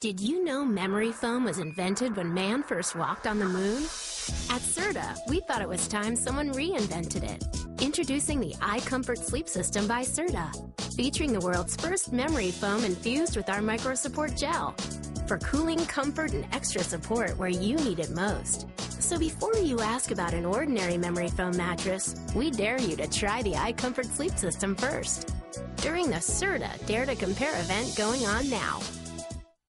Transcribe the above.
Did you know memory foam was invented when man first walked on the moon? At Serta, we thought it was time someone reinvented it. Introducing the iComfort Sleep System by Serta, featuring the world's first memory foam infused with our micro support gel for cooling, comfort, and extra support where you need it most. So before you ask about an ordinary memory foam mattress, we dare you to try the iComfort Sleep System first. During the Serta Dare to Compare event going on now.